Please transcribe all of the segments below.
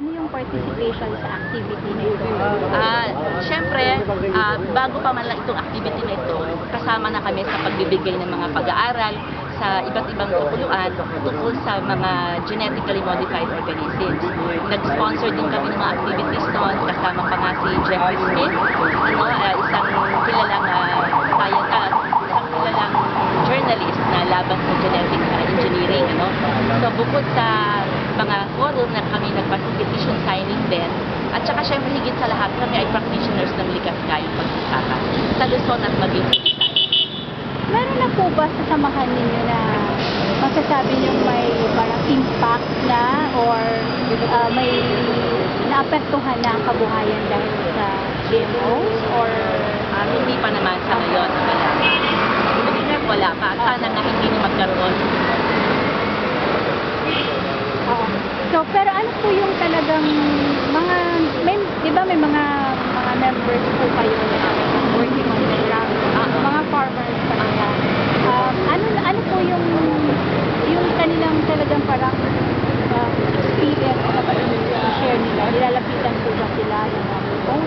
Ano yung participation sa activity na ito? Ah, syempre, ah, bago pa man lang itong activity na ito, kasama na kami sa pagbibigay ng mga pag-aaral sa iba't ibang tukuluan tungkol sa mga genetically modified organisms. Nag-sponsor din kami ng mga activities noon, kasama pa nga si Jeffrey Smith, ano, ah, isang kilalang uh, science, ah, isang kilalang journalist na laban sa genetic ah, engineering. Ano? So bukod sa mga forum na kami nagpa-petition signing din, at saka syempre higit sa lahat kami ay practitioners ng likas kayong pagsasaka sa Luzon at Visayas. Meron na po ba sa samahan ninyo na masasabi niyo may parang impact na or ah, may naapektuhan na ang kabuhayan dahil sa GMOs or Ah, hindi pa naman sa ngayon, wala. Hindi na wala pa. Sana na hindi na magkaroon. So, pero ano po yung talagang mga, may, di ba may mga mga members po kayo na working on the ground, Ah. mga farmers pa nila. Um, ano, ano po yung, yung kanilang talagang parang uh, experience na parang share nila? Nilalapitan po ba sila ng mga or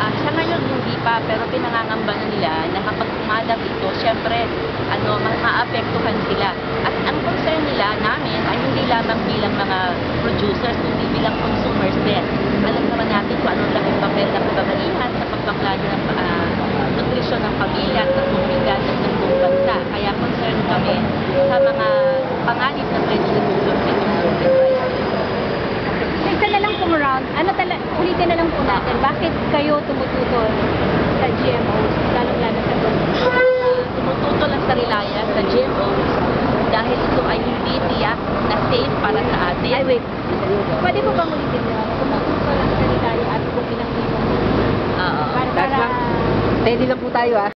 Ah, sa ngayon hindi pa, pero pinangangamba na nila na kapag umalat ito, syempre, ano, ma- maapektuhan sila. At ang concern nila namin lamang bilang mga producers, kundi bilang consumers din. Alam naman natin kung ano lang yung papel ng kababaihan sa pagpaplano ng ah, nutrisyon ng pamilya at ng pagbigasan ng buong bansa. Kaya concerned kami sa mga panganib na pwede itulong sa. So, isa na lang pong round, ano tala, ulitin na lang po natin, bakit kayo tumututol sa GMOs, lalong-lalo sa Ah, tumututo lang sa Reliance sa GMOs dahil ito ay hindi tiyak na safe para sa atin. Ay, wait. Pwede po bang ulitin nyo? Tumutulong lang sa at kung pinakita. Oo. Para, para, Steady lang po tayo ah.